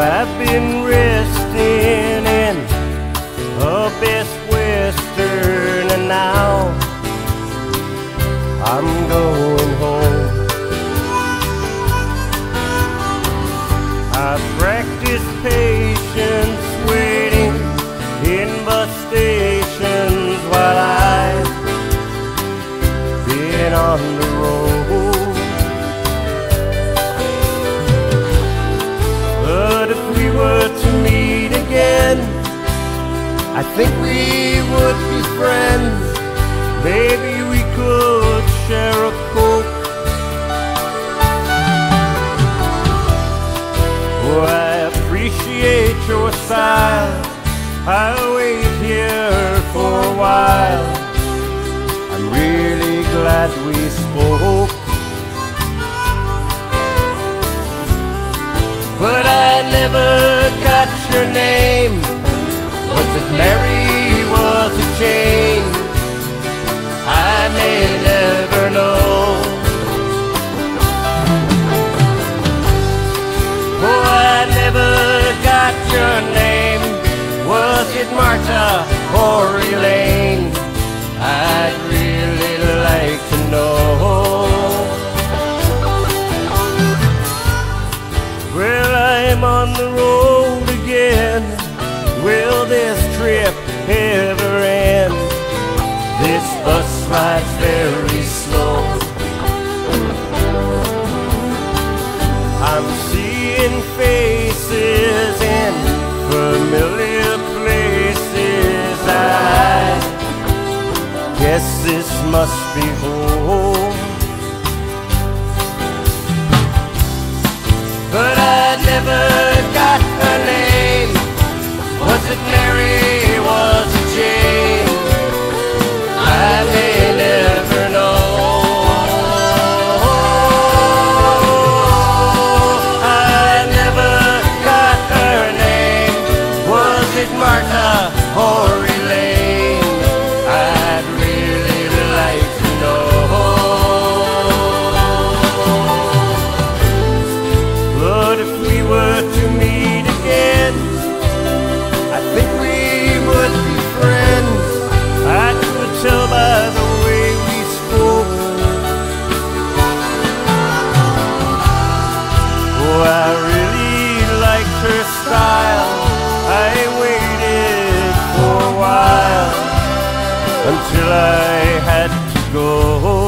I've been resting in a Best Western, and now I'm going home. I practiced patience waiting in bus stations while I've been on the road. I think we would be friends. Maybe we could share a coke. Oh, I appreciate your style. I'll wait here for a while. I'm really glad we spoke. But I never got your name. Was it Mary? Was it Jane? I may never know. Oh, I never got your name. Was it Martha or Elaine? I'd really like to know. Well, I'm on the road This bus rides very slow. Or until I had to go.